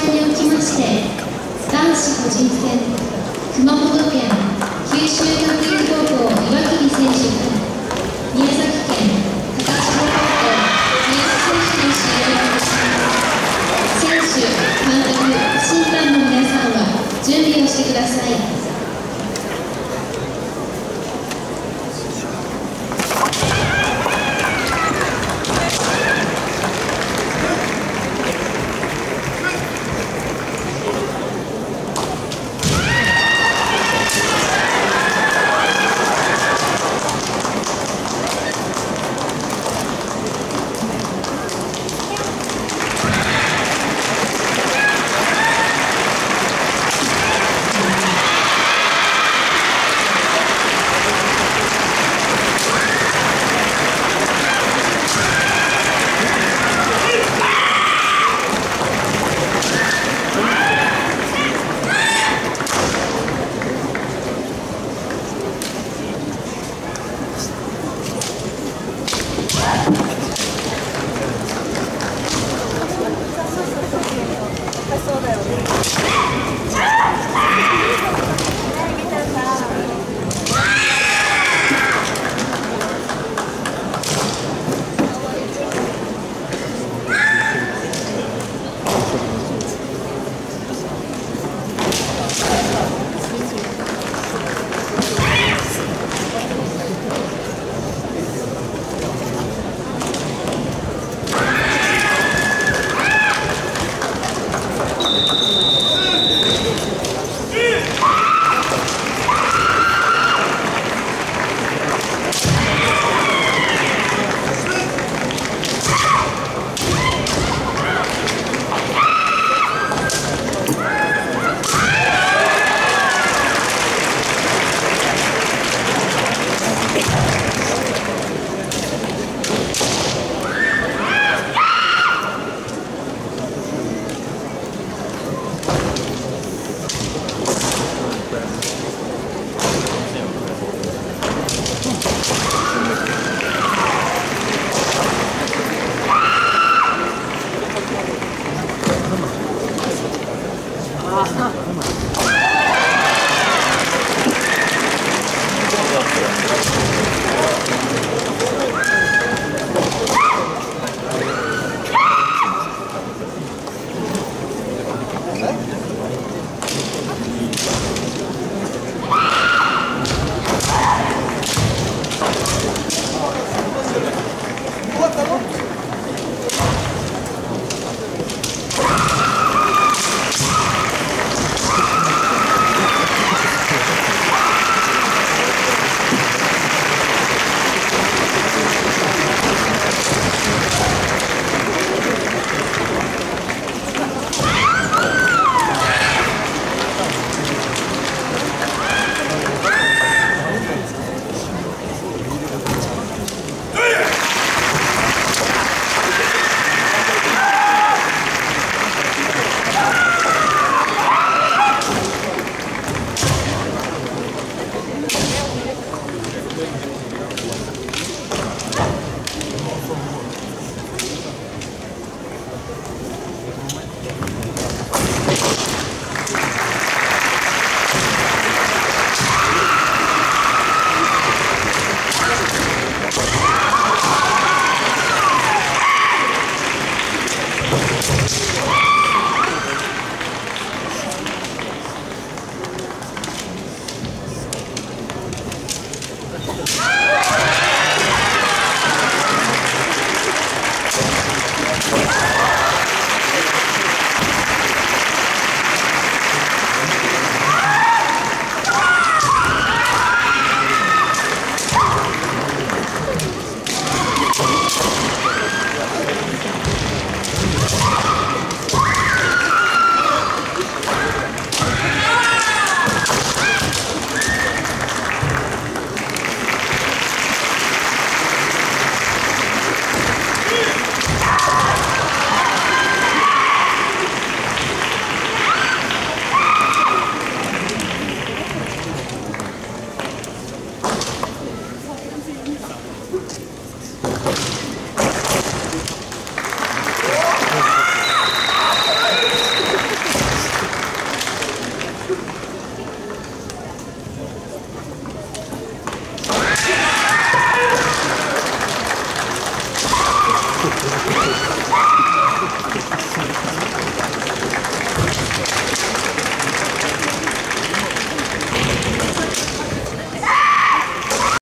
戦におきまして男子個人戦熊本県九州学院高校岩切選手。